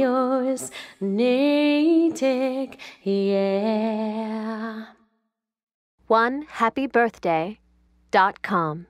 yours, Natick, yeah. One happy birthday dot com.